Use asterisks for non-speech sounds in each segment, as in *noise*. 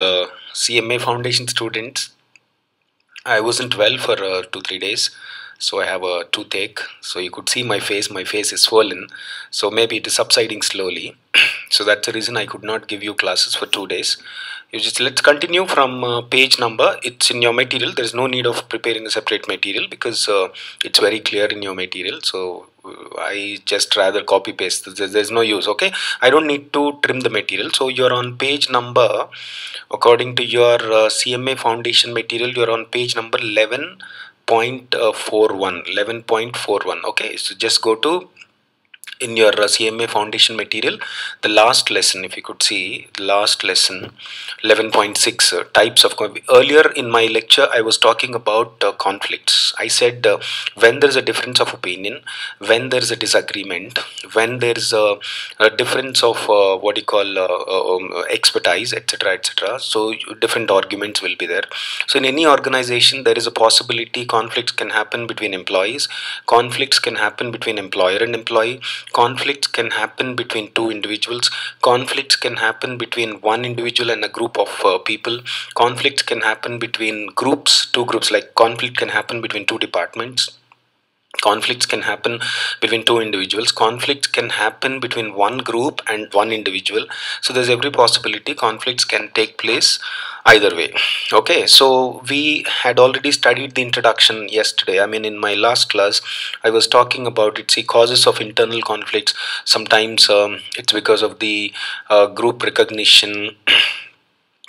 CMA Foundation students. I wasn't well for uh, two three days, so I have a toothache. So you could see my face. My face is swollen. So maybe it is subsiding slowly. *clears throat* so that's the reason I could not give you classes for two days. You just let's continue from uh, page number. It's in your material. There is no need of preparing a separate material because uh, it's very clear in your material. So I just rather copy paste. There's, no use. Okay, I don't need to trim the material. So you're on page number according to your uh, CMA foundation material. You're on page number 11.41. 11.41. Okay, so just go to in your uh, CMA foundation material the last lesson if you could see the last lesson 11.6 uh, types of earlier in my lecture I was talking about uh, conflicts. I said uh, when there is a difference of opinion when there is a disagreement when there is a, a difference of uh, what you call uh, um, expertise etc etc so different arguments will be there. So in any organization there is a possibility conflicts can happen between employees conflicts can happen between employer and employee conflicts can happen between two individuals. Conflicts can happen between one individual and a group of uh, people. Conflicts can happen between groups two groups like conflict can happen between two departments. Conflicts can happen between two individuals. Conflicts can happen between one group and one individual. So there's every possibility conflicts can take place either way. Okay so we had already studied the introduction yesterday. I mean in my last class i was talking about it. See causes of internal conflicts sometimes um, it's because of the uh, group recognition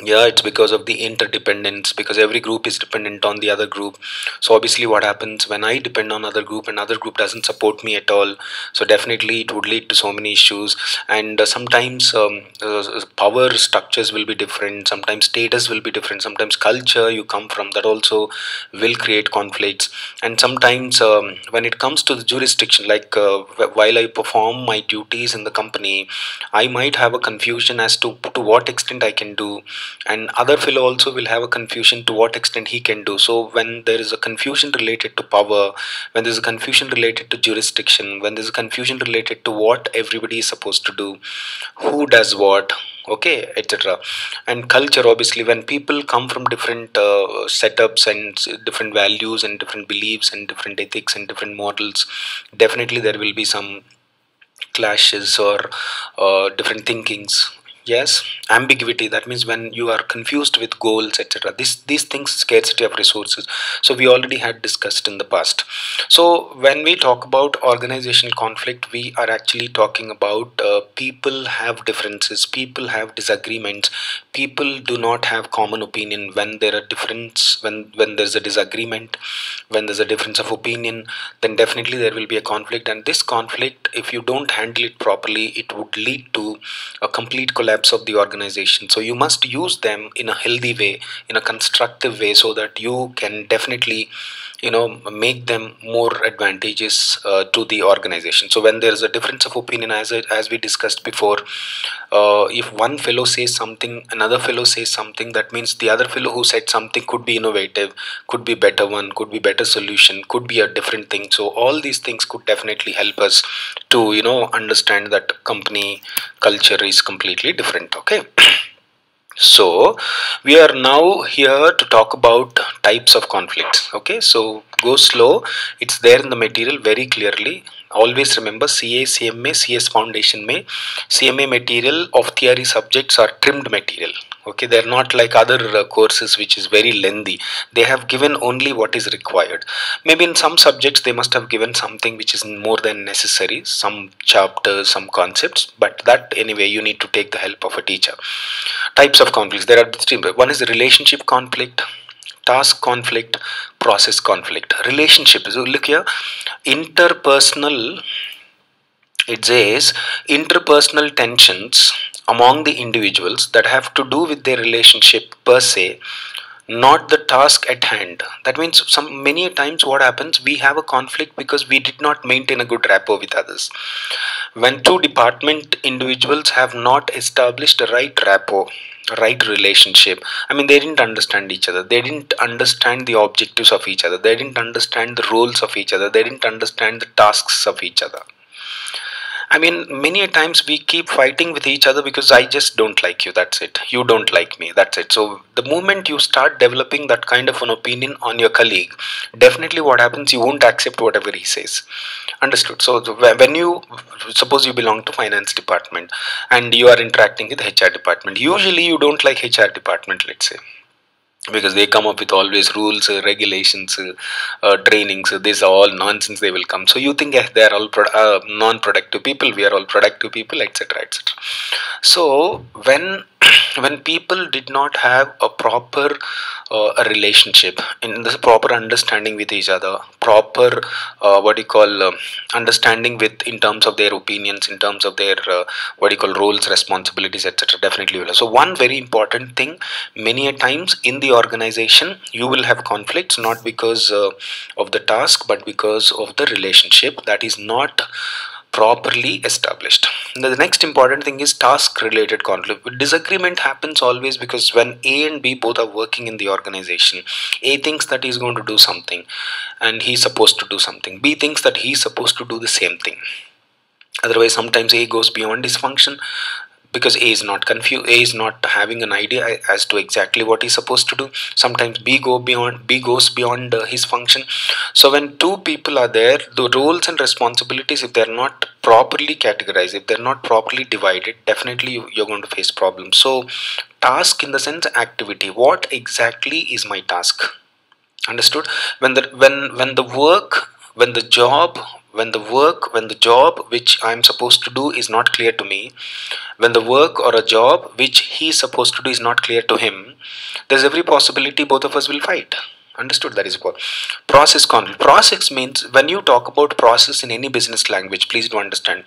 yeah it's because of the interdependence because every group is dependent on the other group. So obviously what happens when i depend on other group and other group doesn't support me at all? So definitely it would lead to so many issues. And uh, sometimes um, uh, power structures will be different. Sometimes status will be different. Sometimes culture you come from that also will create conflicts. And sometimes um, when it comes to the jurisdiction like uh, while i perform my duties in the company i might have a confusion as to to what extent i can do and other fellow also will have a confusion to what extent he can do. So when there is a confusion related to power when there's a confusion related to jurisdiction when there's a confusion related to what everybody is supposed to do who does what okay etc and culture obviously when people come from different uh, setups and different values and different beliefs and different ethics and different models definitely there will be some clashes or uh, different thinkings yes. Ambiguity that means when you are confused with goals etc this these things scarcity of resources. So we already had discussed in the past. So when we talk about organizational conflict we are actually talking about uh, people have differences people have disagreements. People do not have common opinion when there are difference when when there's a disagreement when there's a difference of opinion then definitely there will be a conflict. And this conflict if you don't handle it properly it would lead to a complete of the organization. So you must use them in a healthy way in a constructive way so that you can definitely you know make them more advantageous uh, to the organization. So when there is a difference of opinion as as we discussed before uh, if one fellow says something another fellow says something that means the other fellow who said something could be innovative could be better one could be better solution could be a different thing. So all these things could definitely help us to you know understand that company culture is completely different okay *clears throat* so we are now here to talk about types of conflicts. Okay so go slow. It's there in the material very clearly always remember CA, CMA, CS foundation may CMA material of theory subjects are trimmed material. Okay they're not like other uh, courses which is very lengthy. They have given only what is required. Maybe in some subjects they must have given something which is more than necessary some chapters some concepts but that anyway you need to take the help of a teacher. Types of conflicts. There are three. One is the relationship conflict task conflict process conflict. Relationship. So look here. Interpersonal it says interpersonal tensions among the individuals that have to do with their relationship per se not the task at hand. That means some many times what happens we have a conflict because we did not maintain a good rapport with others. When two department individuals have not established a right rapport right relationship i mean they didn't understand each other. They didn't understand the objectives of each other. They didn't understand the roles of each other. They didn't understand the tasks of each other I mean, many a times we keep fighting with each other because I just don't like you. That's it. You don't like me. That's it. So the moment you start developing that kind of an opinion on your colleague, definitely what happens, you won't accept whatever he says. Understood. So when you suppose you belong to finance department and you are interacting with HR department, usually you don't like HR department. Let's say because they come up with always rules uh, regulations uh, uh, trainings. Uh, this all nonsense they will come. So you think they are all pro- uh, non-productive people we are all productive people etc etc so when when people did not have a proper uh, a relationship in this proper understanding with each other proper uh, what do you call uh, understanding with in terms of their opinions in terms of their uh, what do you call roles responsibilities etc definitely will. So one very important thing many a times in the organization you will have conflicts not because uh, of the task but because of the relationship. That is not properly established. Now, the next important thing is task related conflict. Disagreement happens always because when A and B both are working in the organization, A thinks that he's going to do something and he's supposed to do something. B thinks that he's supposed to do the same thing. Otherwise, sometimes A goes beyond his function because A is not confused, A is not having an idea as to exactly what he's supposed to do. Sometimes B go beyond, B goes beyond uh, his function. So when two people are there, the roles and responsibilities, if they're not properly categorized, if they're not properly divided, definitely you, you're going to face problems. So task in the sense activity. What exactly is my task? Understood? When the when when the work when the job when the work when the job which i'm supposed to do is not clear to me when the work or a job which he is supposed to do is not clear to him there's every possibility both of us will fight understood that is what process conflict process means when you talk about process in any business language please do understand.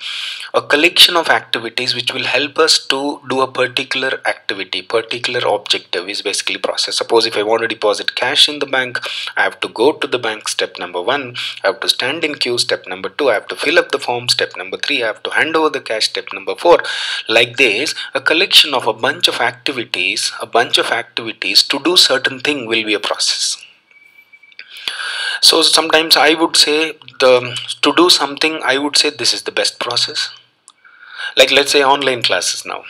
A collection of activities which will help us to do a particular activity particular objective is basically process. Suppose if i want to deposit cash in the bank i have to go to the bank step number one. I have to stand in queue step number two. I have to fill up the form step number three. I have to hand over the cash step number four. Like this a collection of a bunch of activities a bunch of activities to do certain thing will be a process so sometimes i would say the to do something i would say this is the best process. Like let's say online classes now.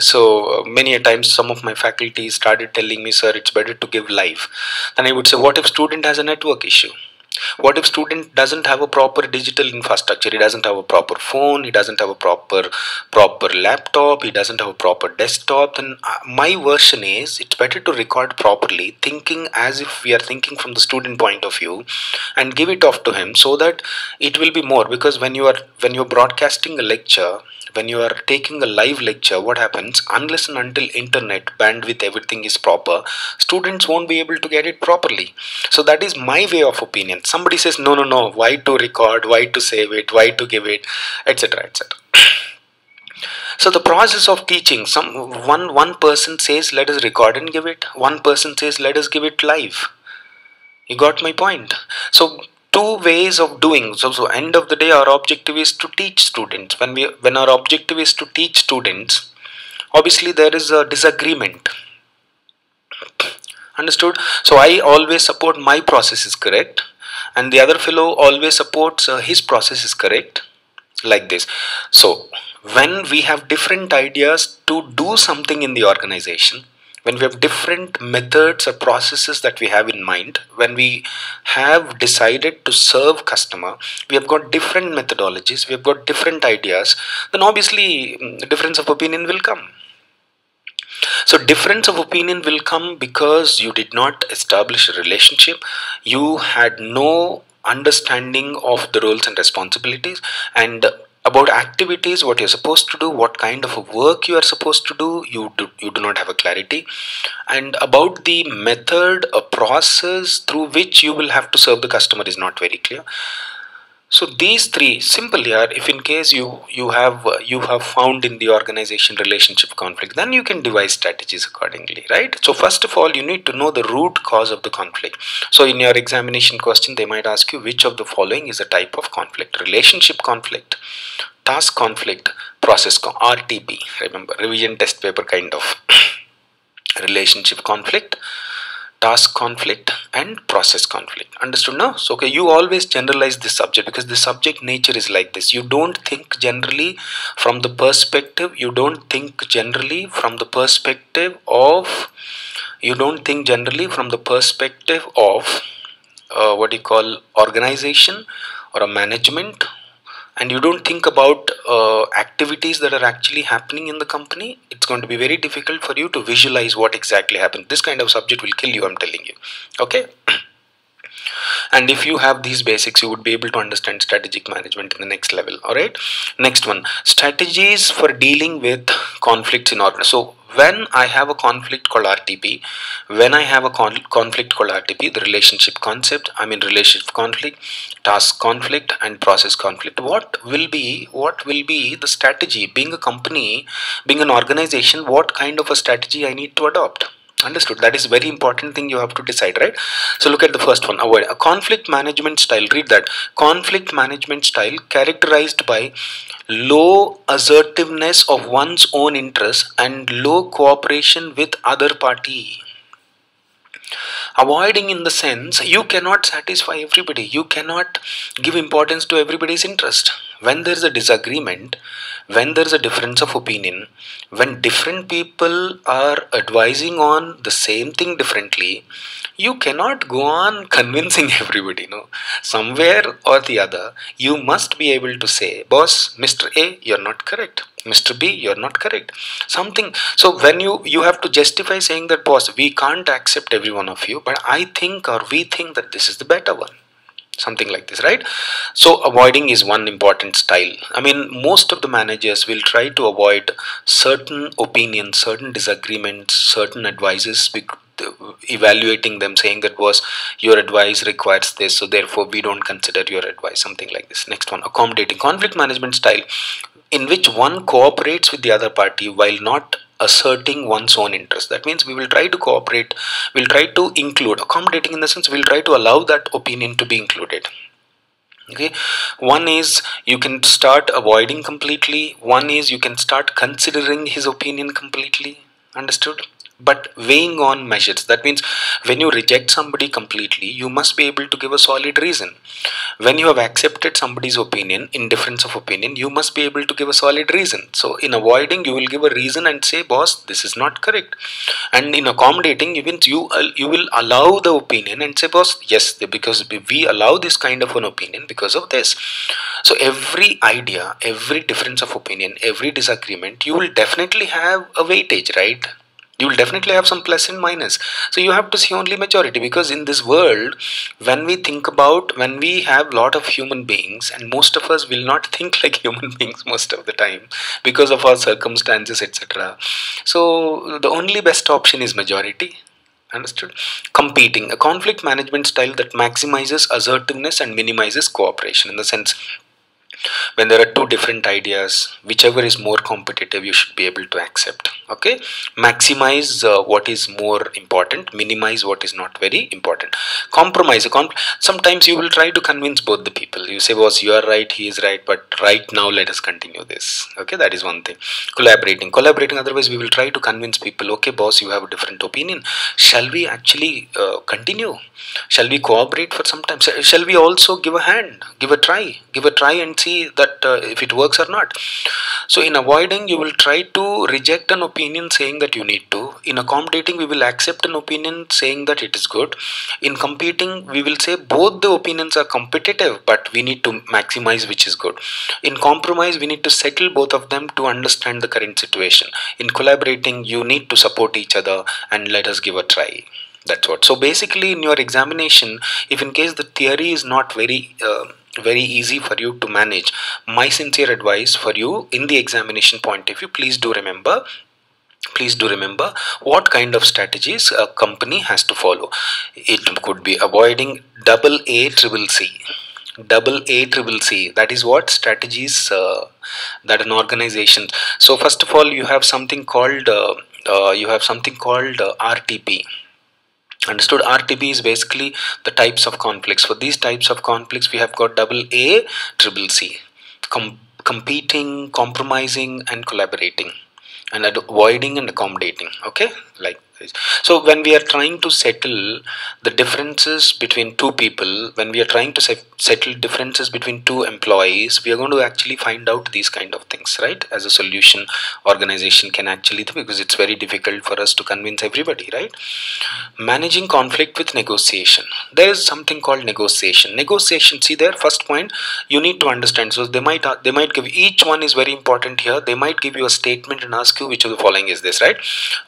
So uh, many a times some of my faculty started telling me sir it's better to give live. And i would say what if student has a network issue what if student doesn't have a proper digital infrastructure? He doesn't have a proper phone he doesn't have a proper proper laptop he doesn't have a proper desktop then uh, my version is it's better to record properly thinking as if we are thinking from the student point of view and give it off to him so that it will be more. Because when you are when you're broadcasting a lecture when you are taking a live lecture what happens? Unless and until internet bandwidth everything is proper students won't be able to get it properly. So that is my way of opinion. Somebody says no no no why to record? Why to save it? Why to give it? etc etc *sniffs* so the process of teaching some one one person says let us record and give it. One person says let us give it live. You got my point? So two ways of doing. So so end of the day our objective is to teach students. When we when our objective is to teach students obviously there is a disagreement. Understood? So i always support my process is correct and the other fellow always supports uh, his process is correct like this. So when we have different ideas to do something in the organization when we have different methods or processes that we have in mind when we have decided to serve customer we have got different methodologies we have got different ideas then obviously mm, difference of opinion will come. So difference of opinion will come because you did not establish a relationship you had no understanding of the roles and responsibilities and about activities what you're supposed to do what kind of work you are supposed to do you do you do not have a clarity. And about the method a process through which you will have to serve the customer is not very clear so these three simply are if in case you you have you have found in the organization relationship conflict then you can devise strategies accordingly right? So first of all you need to know the root cause of the conflict. So in your examination question they might ask you which of the following is a type of conflict relationship conflict task conflict process con rtp remember revision test paper kind of *clears throat* relationship conflict task conflict and process conflict. Understood now so okay you always generalize this subject because the subject nature is like this. You don't think generally from the perspective you don't think generally from the perspective of you don't think generally from the perspective of uh, what you call organization or a management and you don't think about uh, activities that are actually happening in the company it's going to be very difficult for you to visualize what exactly happened. This kind of subject will kill you i'm telling you. Okay? *clears throat* And if you have these basics you would be able to understand strategic management in the next level. All right next one. Strategies for dealing with conflicts in order so when I have a conflict called RTP, when I have a con conflict called RTP, the relationship concept, I mean relationship conflict, task conflict and process conflict, what will be, what will be the strategy, being a company, being an organization, what kind of a strategy I need to adopt? Understood. That is very important thing you have to decide right? So look at the first one. Avoid. A conflict management style. Read that. Conflict management style characterized by low assertiveness of one's own interests and low cooperation with other party. Avoiding in the sense you cannot satisfy everybody. You cannot give importance to everybody's interest. When there is a disagreement when there is a difference of opinion when different people are advising on the same thing differently you cannot go on *laughs* convincing everybody no? Somewhere or the other you must be able to say boss mr a you're not correct. Mr b you're not correct. Something so when you you have to justify saying that boss we can't accept every one of you but i think or we think that this is the better one something like this right? So avoiding is one important style. I mean most of the managers will try to avoid certain opinions certain disagreements certain advices evaluating them saying that was your advice requires this so therefore we don't consider your advice something like this. Next one accommodating. Conflict management style in which one cooperates with the other party while not asserting one's own interest. That means we will try to cooperate we'll try to include. Accommodating in the sense we'll try to allow that opinion to be included. Okay? One is you can start avoiding completely. One is you can start considering his opinion completely. Understood but weighing on measures that means when you reject somebody completely you must be able to give a solid reason. When you have accepted somebody's opinion in difference of opinion you must be able to give a solid reason. So in avoiding you will give a reason and say boss this is not correct. And in accommodating even you uh, you will allow the opinion and say boss yes because we allow this kind of an opinion because of this. So every idea every difference of opinion every disagreement you will definitely have a weightage right you will definitely have some plus and minus. So you have to see only majority because in this world when we think about when we have lot of human beings and most of us will not *laughs* think like human beings most of the time because of our circumstances etc so the only best option is majority. Understood? Competing. A conflict management style that maximizes assertiveness and minimizes cooperation in the sense when there are two different ideas whichever is more competitive you should be able to accept okay? Maximize uh, what is more important. Minimize what is not very important. Compromise. Sometimes you will try to convince both the people. You say boss you are right he is right but right now let us continue this. Okay? That is one thing. Collaborating. Collaborating otherwise we will try to convince people okay boss you have a different opinion. Shall we actually uh, continue? Shall we cooperate for some time? Shall we also give a hand give a try give a try and see that uh, if it works or not? So in avoiding you will try to reject an opinion saying that you need to. In accommodating we will accept an opinion saying that it is good. In competing we will say both the opinions are competitive but we need to maximize which is good. In compromise we need to settle both of them to understand the current situation. In collaborating you need to support each other and let us give a try. That's what. So basically in your examination if in case the theory is not very uh, very easy for you to manage my sincere advice for you in the examination point of view please do remember please do remember what kind of strategies a company has to follow. It could be avoiding double a triple c. Double a triple c that is what strategies uh, that an organization. So first of all you have something called uh, uh, you have something called uh, rtp understood? Rtp is basically the types of conflicts. For these types of conflicts we have got double a triple c. Com competing compromising and collaborating and avoiding and accommodating okay like this. so when we are trying to settle the differences between two people when we are trying to se settle differences between two employees we are going to actually find out these kind of things right? As a solution organization can actually do because it's very difficult for us to convince everybody right? Managing conflict with negotiation. There is something called negotiation. Negotiation see there first point you need to understand. So they might they might give each one is very important here. They might give you a statement and ask you which of the following is this right?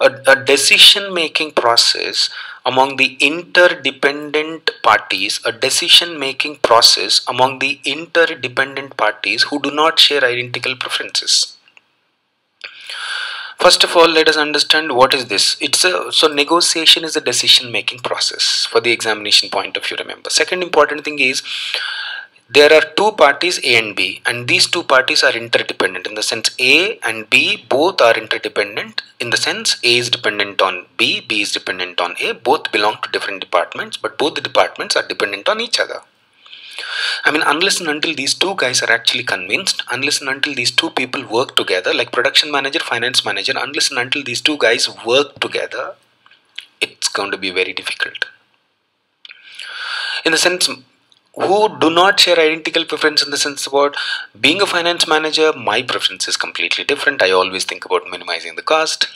A, a decision making process among the interdependent parties a decision making process among the interdependent parties who do not share identical preferences. First of all let us understand what is this. It's a so negotiation is a decision making process for the examination point of view remember. Second important thing is there are two parties A and B and these two parties are interdependent in the sense A and B both are interdependent in the sense A is dependent on B, B is dependent on A both belong to different departments but both the departments are dependent on each other I mean, unless and until these two guys are actually convinced, unless and until these two people work together, like production manager, finance manager, unless and until these two guys work together, it's going to be very difficult. In the sense, who do not share identical preference in the sense about being a finance manager, my preference is completely different. I always think about minimizing the cost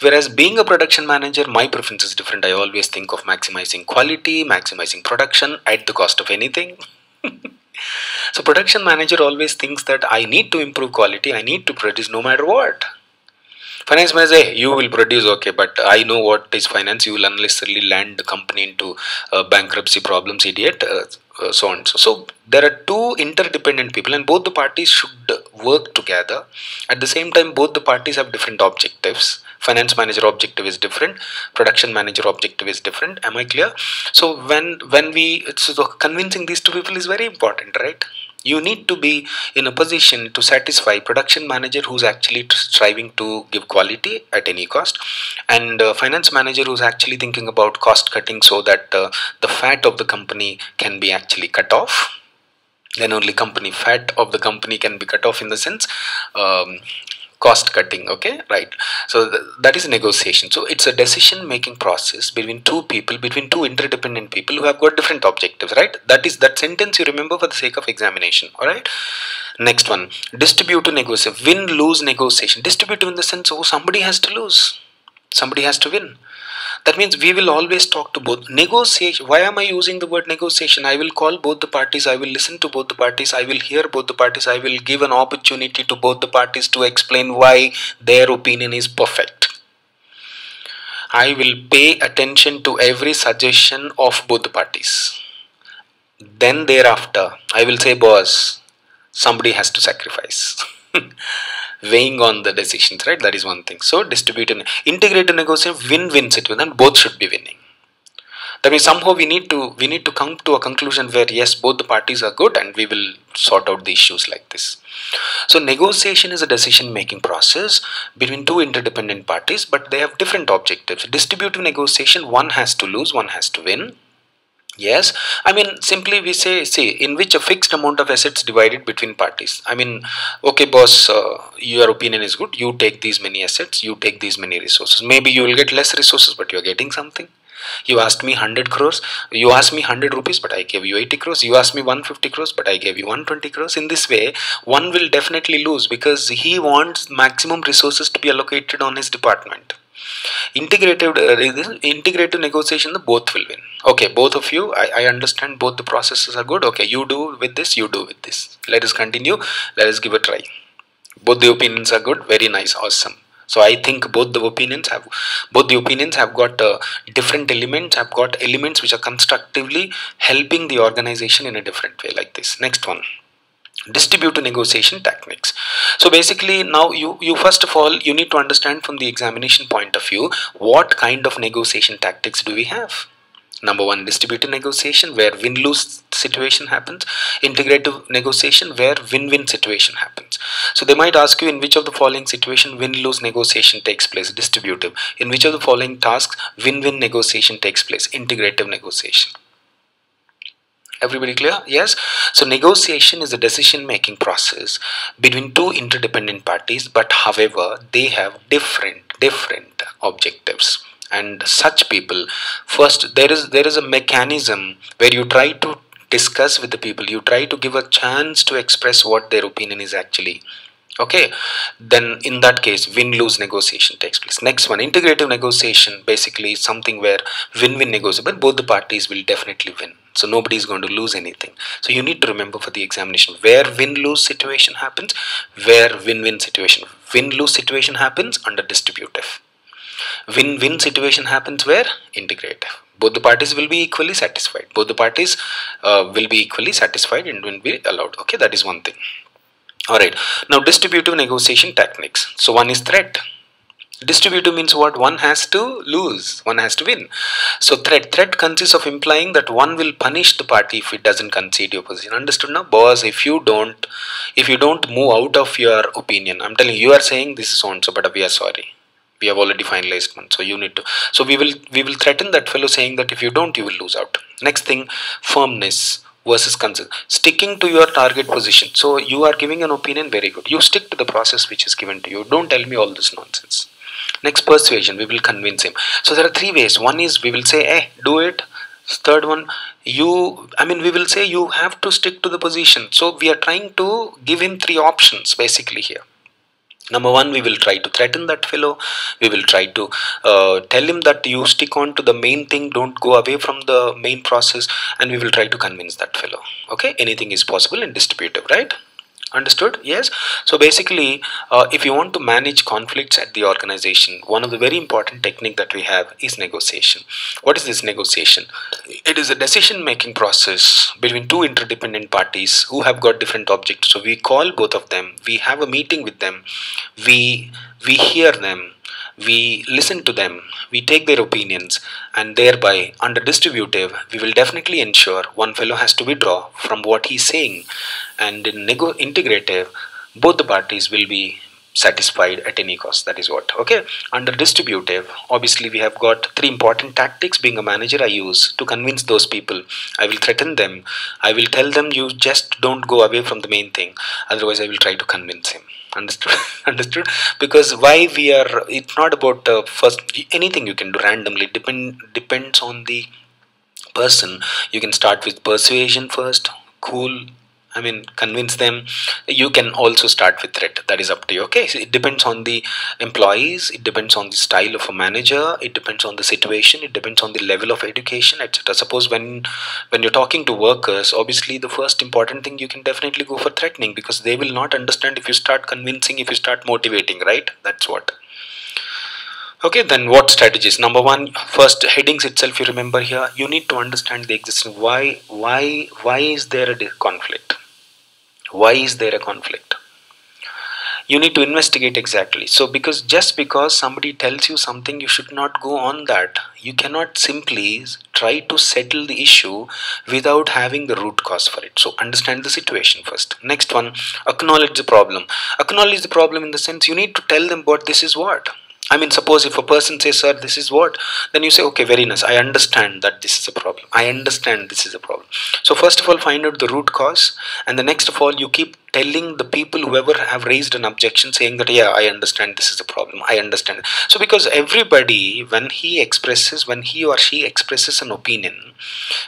Whereas being a production manager, my preference is different. I always think of maximizing quality, maximizing production at the cost of anything. *laughs* so production manager always thinks that I need to improve quality, I need to produce no matter what. Finance manager, you will produce okay, but I know what is finance. You will unnecessarily land the company into uh, bankruptcy problems, idiot. Uh, uh, so on so. So there are two interdependent people and both the parties should work together. At the same time both the parties have different objectives. Finance manager objective is different. Production manager objective is different. Am i clear? So when when we so convincing these two people is very important right you need to be in a position to satisfy production manager who's actually striving to give quality at any cost and uh, finance manager who's actually thinking about cost cutting so that uh, the fat of the company can be actually cut off. Then only company fat of the company can be cut off in the sense um, cost cutting okay? Right. So th that is negotiation. So it's a decision making process between two people between two interdependent people who have got different objectives right? That is that sentence you remember for the sake of examination all right next one. Distributive negotiation win lose negotiation. Distributive in the sense oh somebody has to lose. Somebody has to win that means we will always talk to both. Negotiation why am i using the word negotiation? I will call both the parties i will listen to both the parties i will hear both the parties i will give an opportunity to both the parties to explain why their opinion is perfect. I will pay attention to every suggestion of both the parties. Then thereafter i will say boss somebody has to sacrifice *laughs* weighing on the decisions, right? That is one thing. So distributed, integrated negotiation, win-win situation, and both should be winning. That means somehow we need to we need to come to a conclusion where yes, both the parties are good, and we will sort out the issues like this. So negotiation is a decision-making process between two interdependent parties, but they have different objectives. Distributive negotiation, one has to lose, one has to win yes. I mean simply we say see in which a fixed amount of assets divided between parties. I mean okay boss uh, your opinion is good. You take these many assets. You take these many resources. Maybe you will get less resources but you're getting something. You asked me 100 crores. You asked me 100 rupees but i gave you 80 crores. You asked me 150 crores but i gave you 120 crores. In this way one will definitely lose because he wants maximum resources to be allocated on his department integrated uh, integrated negotiation the both will win. Okay both of you I, I understand both the processes are good. Okay you do with this you do with this. Let us continue. Let us give a try. Both the opinions are good. Very nice. Awesome. So i think both the opinions have both the opinions have got uh, different elements have got elements which are constructively helping the organization in a different way like this. Next one Mm-hmm. distributive negotiation techniques. So basically now you you first of all you need to understand from the examination point of view what kind of negotiation tactics do we have? Number one distributive negotiation where win-lose situation happens. Integrative negotiation where win-win situation happens. So they might ask you in which of the following situation win-lose negotiation takes place distributive. In which of the following tasks win-win negotiation takes place integrative negotiation everybody clear? Yes? So negotiation is a decision making process between two interdependent parties but however they have different different objectives. And such people first there is there is a mechanism where you try to discuss with the people. You try to give a chance to express what their opinion is actually. Okay? Then in that case win-lose negotiation takes place. Next one integrative negotiation basically is something where win-win negotiation but both the parties will definitely win so nobody is going to lose anything. So you need to remember for the examination where win-lose situation happens where win-win situation win-lose situation happens under distributive. Win-win situation happens where? Integrative. Both the parties will be equally satisfied. Both the parties uh, will be equally satisfied and will be allowed. Okay that is one thing. All right. Now distributive negotiation techniques so one is threat distributive means what? One has to lose. One has to win. So threat. Threat consists of implying that one will punish the party if it doesn't concede your position. Understood now? Boss if you don't if you don't move out of your opinion i'm telling you you are saying this is so so but we are sorry. We have already finalized one so you need to so we will we will threaten that fellow saying that if you don't you will lose out. Next thing firmness versus consent sticking to your target position. So you are giving an opinion very good. You stick to the process which is given to you. Don't tell me all this nonsense next persuasion we will convince him. So there are three ways. One is we will say hey do it. Third one you i mean we will say you have to stick to the position. So we are trying to give him three options basically here. Number one we will try to threaten that fellow. We will try to uh, tell him that you stick on to the main thing don't go away from the main process and we will try to convince that fellow. Okay? Anything is possible in distributive right understood? Yes. So basically uh, if you want to manage conflicts at the organization one of the very important technique that we have is negotiation. What is this negotiation? It is a decision making process between two interdependent parties who have got different objectives. So we call both of them. We have a meeting with them. We we hear them we listen to them, we take their opinions, and thereby, under distributive, we will definitely ensure one fellow has to withdraw from what he's saying, and in nego- integrative, both the parties will be satisfied at any cost. That is what okay? Under distributive obviously we have got three important tactics. Being a manager i use to convince those people. I will threaten them. I will tell them you just don't go away from the main thing. Otherwise i will try to convince him understood. *laughs* Understood. Because why we are it's not about uh, first anything you can do randomly. Depend depends on the person. You can start with persuasion first cool I mean, convince them. You can also start with threat. That is up to you. Okay, so it depends on the employees. It depends on the style of a manager. It depends on the situation. It depends on the level of education, etc. Suppose when when you're talking to workers, obviously the first important thing you can definitely go for threatening because they will not understand if you start convincing, if you start motivating. Right? That's what okay then what strategies number one first headings itself you remember here you need to understand the existence why why why is there a conflict why is there a conflict? You need to investigate exactly. So because just because somebody tells you something you should not go on that. You cannot simply try to settle the issue without having the root cause for it. So understand the situation first. Next one acknowledge the problem. Acknowledge the problem in the sense you need to tell them what this is what I mean, suppose if a person says, Sir, this is what, then you say, Okay, very nice. I understand that this is a problem. I understand this is a problem. So, first of all, find out the root cause, and the next of all, you keep telling the people whoever have raised an objection saying that yeah i understand this is a problem i understand so because everybody when he expresses when he or she expresses an opinion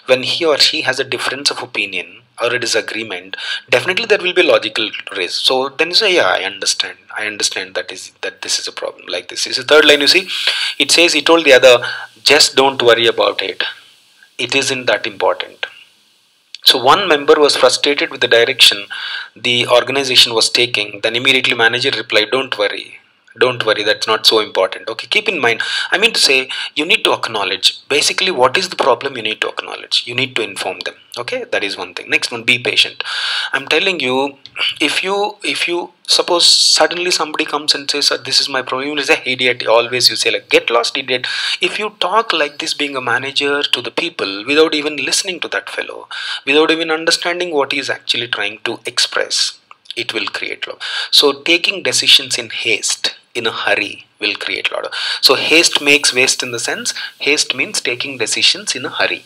when he or she has a difference of opinion or a disagreement definitely there will be logical raise so then you say yeah i understand i understand that is that this is a problem like this. Is the third line you see it says he told the other just don't worry about it. It isn't that important. So one member was frustrated with the direction the organization was taking. Then immediately manager replied don't worry don't worry that's not so important. Okay keep in mind i mean to say you need to acknowledge. Basically what is the problem? You need to acknowledge. You need to inform them. Okay that is one thing. Next one be patient. I'm telling you if you if you suppose suddenly somebody comes and says this is my problem you say idiot always you say like get lost idiot. If you talk like this being a manager to the people without even listening to that fellow without even understanding what he is actually trying to express it will create love. So taking decisions in haste in a hurry will create a lot of. So haste makes waste in the sense haste means taking decisions in a hurry.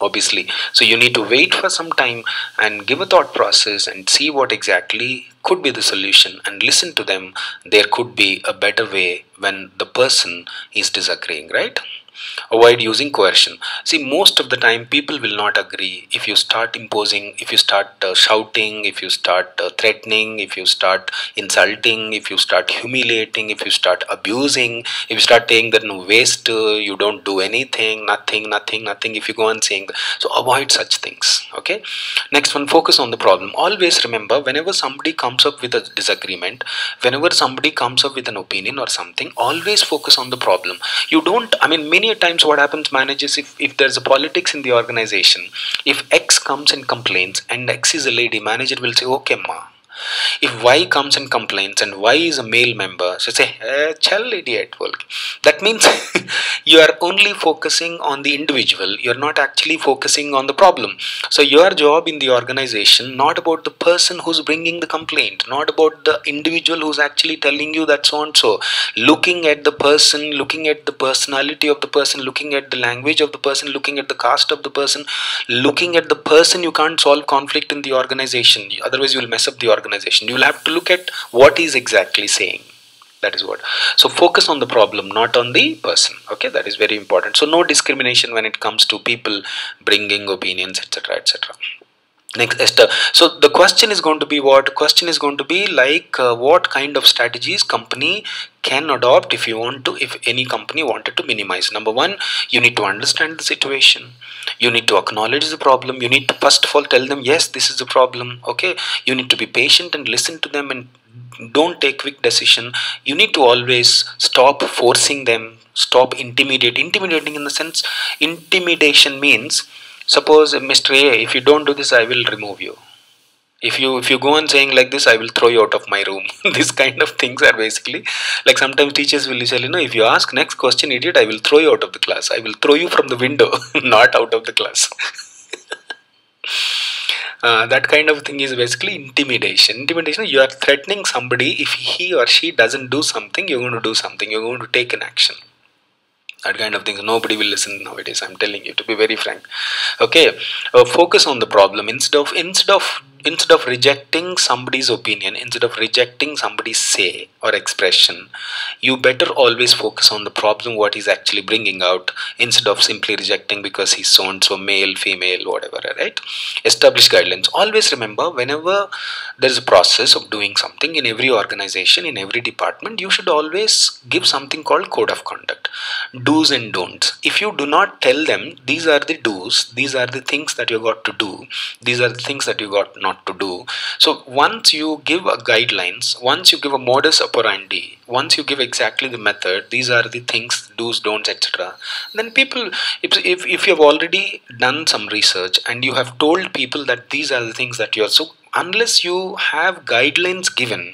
Obviously so you need to wait for some time and give a thought process and see what exactly could be the solution and listen to them. There could be a better way when the person is disagreeing right avoid using coercion. See most of the time people will not agree. If you start imposing if you start uh, shouting if you start uh, threatening if you start insulting if you start humiliating if you start abusing if you start saying that no waste uh, you don't do anything nothing nothing nothing if you go on saying so avoid such things okay? Next one focus on the problem. Always remember whenever somebody comes up with a disagreement whenever somebody comes up with an opinion or something always focus on the problem. You don't i mean many times what happens managers if, if there's a politics in the organization if x comes and complains and x is a lady manager will say okay ma if Y comes and complains and Y is a male member, so say, eh, chal idiot. That means *laughs* you are only focusing on the individual. You're not actually focusing on the problem. So your job in the organization, not about the person who's bringing the complaint, not about the individual who's actually telling you that so and so. Looking at the person, looking at the personality of the person, looking at the language of the person, looking at the caste of the person, looking at the person, you can't solve conflict in the organization. Otherwise, you will mess up the organization organization. You will have to look at what he's exactly saying. That is what. So focus on the problem not on the person. Okay that is very important. So no discrimination when it comes to people bringing opinions etc etc next so the question is going to be what? Question is going to be like uh, what kind of strategies company can adopt if you want to if any company wanted to minimize? Number one you need to understand the situation. You need to acknowledge the problem. You need to first of all tell them yes this is the problem. Okay? You need to be patient and listen to them and don't take quick decision. You need to always stop forcing them. Stop intimidate intimidating in the sense intimidation means suppose mr a if you don't do this i will remove you. If you if you go on saying like this i will throw you out of my room. *laughs* This kind of things are basically like sometimes teachers will say you know if you ask next question idiot i will throw you out of the class. I will throw you from the window *laughs* not out of the class. *laughs* Uh, that kind of thing is basically intimidation. Intimidation you are threatening somebody. If he or she doesn't do something you're going to do something. You're going to take an action that kind of things nobody will listen nowadays i'm telling you to be very frank. Okay uh, focus on the problem instead of instead of instead of rejecting somebody's opinion instead of rejecting somebody's say or expression you better always focus on the problem what he's actually bringing out instead of simply rejecting because he's so and so male female whatever right? Establish guidelines. Always remember whenever there is a process of doing something in every organization in every department you should always give something called code of conduct. Do's and don'ts. If you do not tell them these are the do's these are the things that you got to do these are the things that you got not not to do. So once you give a guidelines once you give a modus operandi once you give exactly the method these are the things do's don'ts etc then people if, if, if you have already done some research and you have told people that these are the things that you are so unless you have guidelines given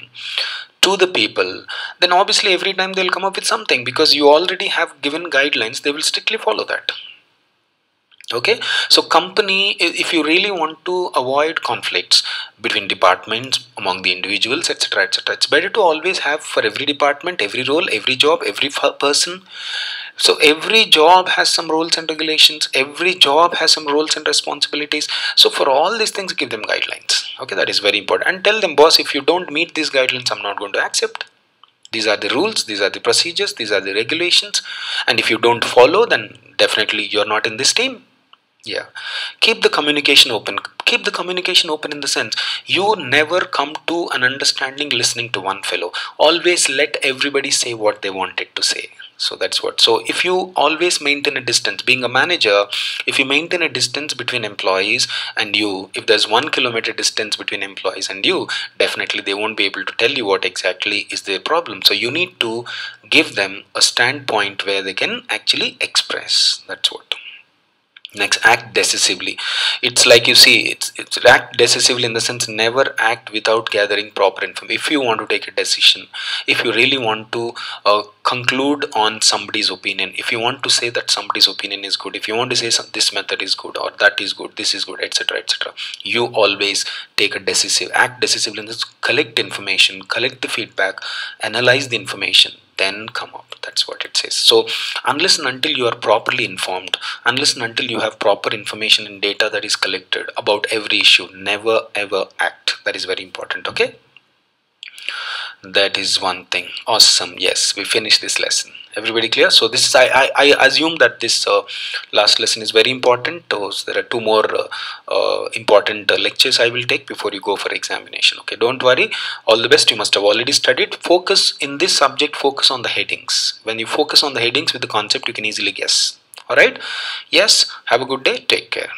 to the people then obviously every time they'll come up with something because you already have given guidelines they will strictly follow that okay? So company if you really want to avoid conflicts between departments among the individuals etc etc it's better to always have for every department every role every job every person. So every job has some rules and regulations every job has some roles and responsibilities. So for all these things give them guidelines. Okay? That is very important. And tell them boss if you don't meet these guidelines i'm not going to accept. These are the rules these are the procedures these are the regulations. And if you don't follow then definitely you're not in this team yeah. Keep the communication open. Keep the communication open in the sense you never come to an understanding listening to one fellow. Always let everybody say what they wanted to say. So that's what. So if you always maintain a distance being a manager if you maintain a distance between employees and you if there's one kilometer distance between employees and you definitely they won't be able to tell you what exactly is their problem. So you need to give them a standpoint where they can actually express. That's what next act decisively. It's like you see it's, it's act decisively in the sense never act without gathering proper information if you want to take a decision if you really want to uh, conclude on somebody's opinion if you want to say that somebody's opinion is good if you want to say this method is good or that is good this is good etc etc you always take a decisive act decisively in this collect information collect the feedback analyze the information then come up that's what it says. So unless and until you are properly informed unless and until you have proper information and data that is collected about every issue never ever act. That is very important okay? That is one thing. Awesome. Yes we finished this lesson everybody clear? So this is i i, I assume that this uh, last lesson is very important. So there are two more uh, uh, important uh, lectures i will take before you go for examination okay? Don't worry. All the best. You must have already studied. Focus in this subject focus on the headings. When you focus on the headings with the concept you can easily guess. All right? Yes. Have a good day. Take care